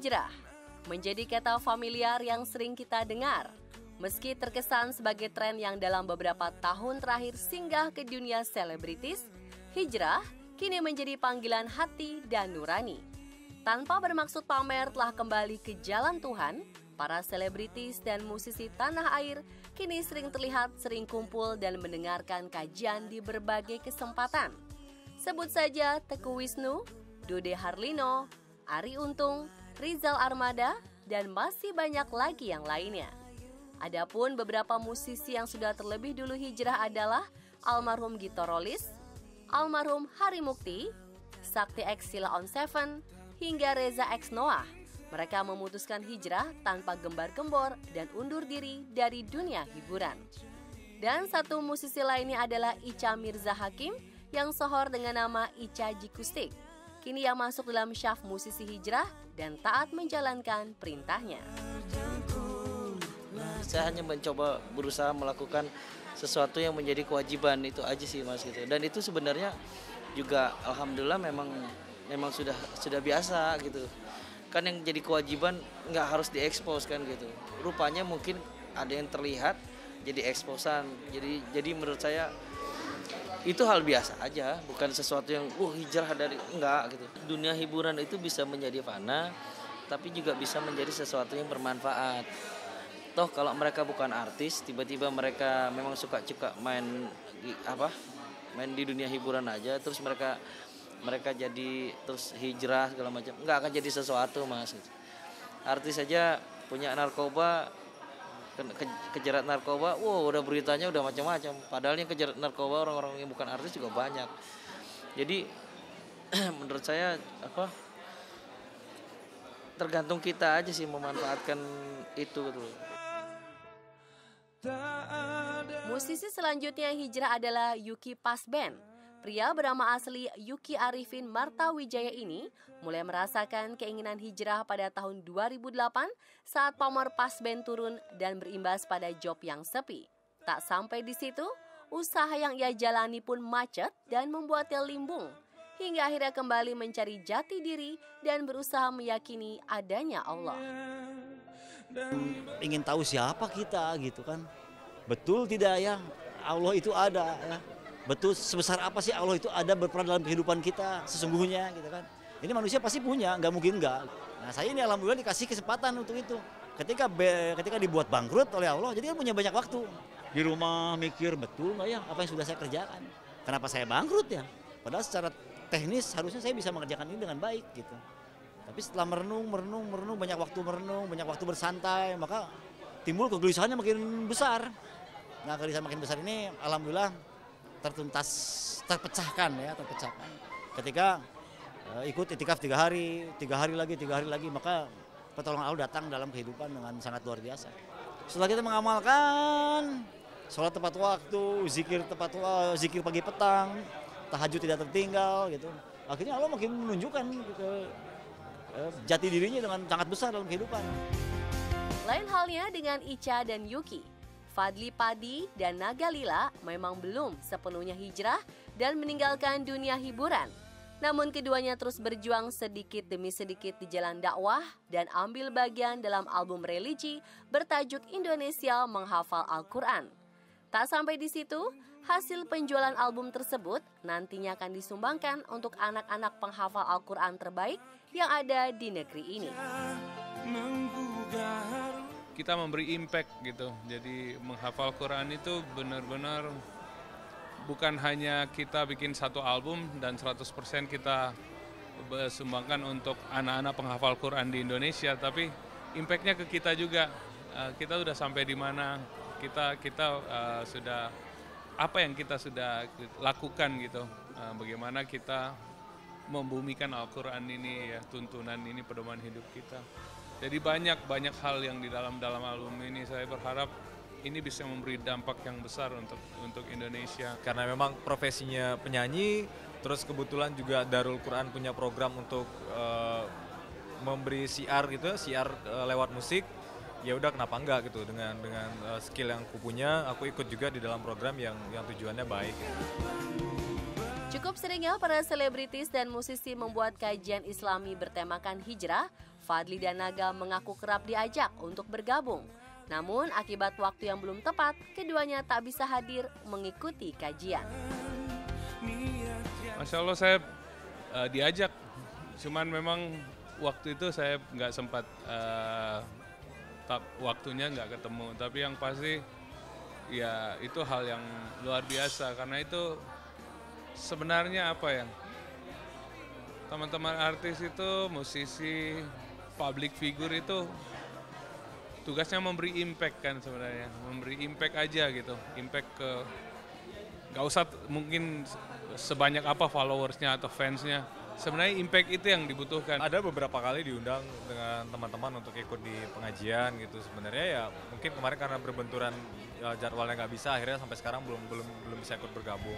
Hijrah menjadi kata familiar yang sering kita dengar. Meski terkesan sebagai tren yang dalam beberapa tahun terakhir singgah ke dunia selebritis, hijrah kini menjadi panggilan hati dan nurani. Tanpa bermaksud pamer telah kembali ke jalan Tuhan, para selebritis dan musisi tanah air kini sering terlihat sering kumpul dan mendengarkan kajian di berbagai kesempatan. Sebut saja Teguh Wisnu, Dude Harlino, Ari Untung, Rizal Armada, dan masih banyak lagi yang lainnya. Adapun beberapa musisi yang sudah terlebih dulu hijrah adalah almarhum Gito Rolis, almarhum Hari Mukti, Sakti X Sila on Seven, hingga Reza X Noah. Mereka memutuskan hijrah tanpa gembar-gembor dan undur diri dari dunia hiburan. Dan satu musisi lainnya adalah Ica Mirza Hakim yang sohor dengan nama Ica Jikustik kini yang masuk dalam syaf musisi hijrah dan taat menjalankan perintahnya. Saya hanya mencoba berusaha melakukan sesuatu yang menjadi kewajiban itu aja sih mas gitu. Dan itu sebenarnya juga alhamdulillah memang memang sudah sudah biasa gitu. Kan yang jadi kewajiban nggak harus diekspos kan gitu. Rupanya mungkin ada yang terlihat jadi eksposan. Jadi jadi menurut saya itu hal biasa aja bukan sesuatu yang wah hijrah dari enggak gitu. Dunia hiburan itu bisa menjadi fana tapi juga bisa menjadi sesuatu yang bermanfaat. Toh kalau mereka bukan artis tiba-tiba mereka memang suka suka main apa main di dunia hiburan aja terus mereka mereka jadi terus hijrah segala macam nggak akan jadi sesuatu mas artis saja punya narkoba ke, kejerat narkoba, wow udah beritanya udah macam-macam. Padahal yang kejerat narkoba orang-orang yang bukan artis juga banyak. Jadi menurut saya apa tergantung kita aja sih memanfaatkan itu gitu. Musisi selanjutnya yang hijrah adalah Yuki Pasben. Pria bernama asli Yuki Arifin Marta Wijaya ini mulai merasakan keinginan hijrah pada tahun 2008 saat pamor Pasben turun dan berimbas pada job yang sepi. Tak sampai di situ, usaha yang ia jalani pun macet dan membuatnya limbung. Hingga akhirnya kembali mencari jati diri dan berusaha meyakini adanya Allah. Ingin tahu siapa kita gitu kan. Betul tidak ya? Allah itu ada ya betul sebesar apa sih Allah itu ada berperan dalam kehidupan kita sesungguhnya gitu kan? Ini manusia pasti punya nggak mungkin nggak. Nah saya ini alhamdulillah dikasih kesempatan untuk itu. Ketika be, ketika dibuat bangkrut oleh Allah jadi kan punya banyak waktu. Di rumah mikir betul nggak ya apa yang sudah saya kerjakan? Kenapa saya bangkrut ya? Padahal secara teknis harusnya saya bisa mengerjakan ini dengan baik gitu. Tapi setelah merenung merenung merenung banyak waktu merenung banyak waktu bersantai maka timbul kegelisahannya makin besar. Nah kegelisahan makin besar ini alhamdulillah tertuntas terpecahkan ya terpecahkan. Ketika uh, ikut itikaf tiga hari tiga hari lagi tiga hari lagi maka pertolongan Allah datang dalam kehidupan dengan sangat luar biasa. Setelah kita mengamalkan sholat tepat waktu zikir tepat waktu zikir pagi petang tahajud tidak tertinggal gitu. Akhirnya Allah makin menunjukkan ke uh, jati dirinya dengan sangat besar dalam kehidupan. Lain halnya dengan Ica dan Yuki Fadli Padi dan Naga Lila memang belum sepenuhnya hijrah dan meninggalkan dunia hiburan. Namun keduanya terus berjuang sedikit demi sedikit di jalan dakwah dan ambil bagian dalam album religi bertajuk Indonesia Menghafal Al-Quran. Tak sampai di situ, hasil penjualan album tersebut nantinya akan disumbangkan untuk anak-anak penghafal Al-Quran terbaik yang ada di negeri ini kita memberi impact gitu. Jadi menghafal Quran itu benar-benar bukan hanya kita bikin satu album dan 100% kita sumbangkan untuk anak-anak penghafal Quran di Indonesia, tapi impactnya ke kita juga. Uh, kita sudah sampai di mana, kita kita uh, sudah apa yang kita sudah lakukan gitu. Uh, bagaimana kita membumikan Al-Quran ini ya, tuntunan ini pedoman hidup kita. Jadi banyak banyak hal yang di dalam dalam album ini saya berharap ini bisa memberi dampak yang besar untuk untuk Indonesia. Karena memang profesinya penyanyi, terus kebetulan juga Darul Quran punya program untuk uh, memberi siar gitu, siar uh, lewat musik. Ya udah kenapa enggak gitu dengan dengan uh, skill yang aku punya, aku ikut juga di dalam program yang yang tujuannya baik. Cukup seringnya para selebritis dan musisi membuat kajian islami bertemakan hijrah Fadli dan Naga mengaku kerap diajak untuk bergabung. Namun akibat waktu yang belum tepat, keduanya tak bisa hadir mengikuti kajian. Masya Allah saya uh, diajak, cuman memang waktu itu saya nggak sempat uh, tak waktunya nggak ketemu. Tapi yang pasti ya itu hal yang luar biasa karena itu sebenarnya apa ya teman-teman artis itu musisi public figure itu tugasnya memberi impact kan sebenarnya. Memberi impact aja gitu. Impact ke nggak usah mungkin sebanyak apa followersnya atau fansnya. Sebenarnya impact itu yang dibutuhkan. Ada beberapa kali diundang dengan teman-teman untuk ikut di pengajian gitu. Sebenarnya ya mungkin kemarin karena berbenturan ya, jadwalnya nggak bisa akhirnya sampai sekarang belum belum belum bisa ikut bergabung